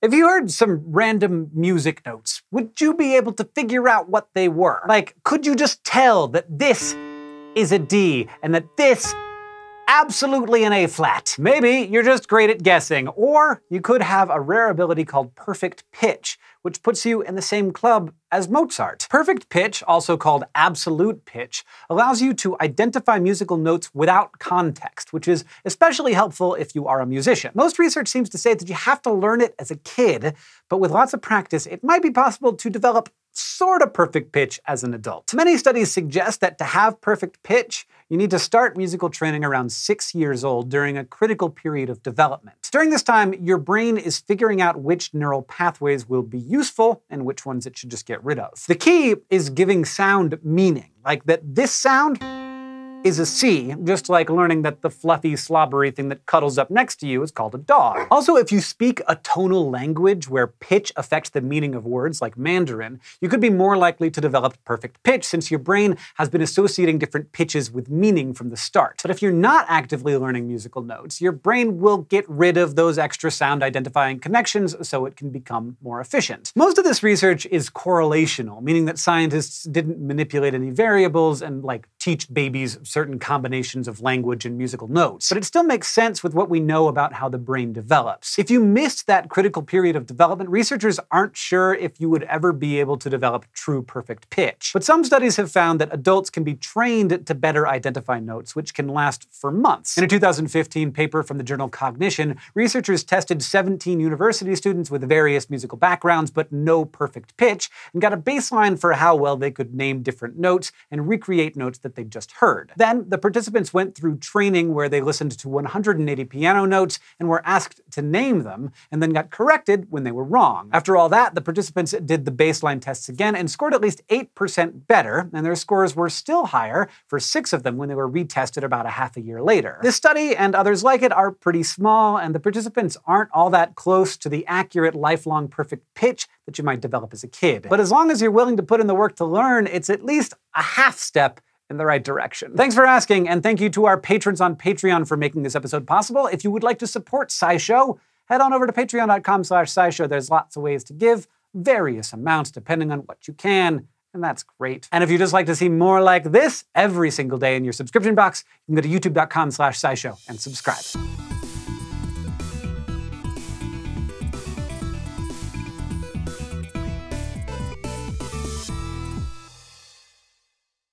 If you heard some random music notes, would you be able to figure out what they were? Like, could you just tell that this is a D and that this absolutely an A flat. Maybe you're just great at guessing, or you could have a rare ability called perfect pitch, which puts you in the same club as Mozart. Perfect pitch, also called absolute pitch, allows you to identify musical notes without context, which is especially helpful if you are a musician. Most research seems to say that you have to learn it as a kid, but with lots of practice, it might be possible to develop sort of perfect pitch as an adult. Many studies suggest that to have perfect pitch, you need to start musical training around six years old during a critical period of development. During this time, your brain is figuring out which neural pathways will be useful and which ones it should just get rid of. The key is giving sound meaning, like that this sound is a C, just like learning that the fluffy, slobbery thing that cuddles up next to you is called a dog. Also, if you speak a tonal language where pitch affects the meaning of words, like Mandarin, you could be more likely to develop perfect pitch since your brain has been associating different pitches with meaning from the start. But if you're not actively learning musical notes, your brain will get rid of those extra sound identifying connections so it can become more efficient. Most of this research is correlational, meaning that scientists didn't manipulate any variables and like teach babies certain combinations of language and musical notes. But it still makes sense with what we know about how the brain develops. If you missed that critical period of development, researchers aren't sure if you would ever be able to develop true perfect pitch. But some studies have found that adults can be trained to better identify notes, which can last for months. In a 2015 paper from the journal Cognition, researchers tested 17 university students with various musical backgrounds but no perfect pitch and got a baseline for how well they could name different notes and recreate notes that they just heard. Then the participants went through training where they listened to 180 piano notes and were asked to name them, and then got corrected when they were wrong. After all that, the participants did the baseline tests again and scored at least 8% better, and their scores were still higher for six of them when they were retested about a half a year later. This study and others like it are pretty small, and the participants aren't all that close to the accurate lifelong perfect pitch that you might develop as a kid. But as long as you're willing to put in the work to learn, it's at least a half step in the right direction. Thanks for asking, and thank you to our patrons on Patreon for making this episode possible. If you would like to support SciShow, head on over to patreon.com slash scishow. There's lots of ways to give, various amounts depending on what you can, and that's great. And if you just like to see more like this every single day in your subscription box, you can go to youtube.com slash scishow and subscribe.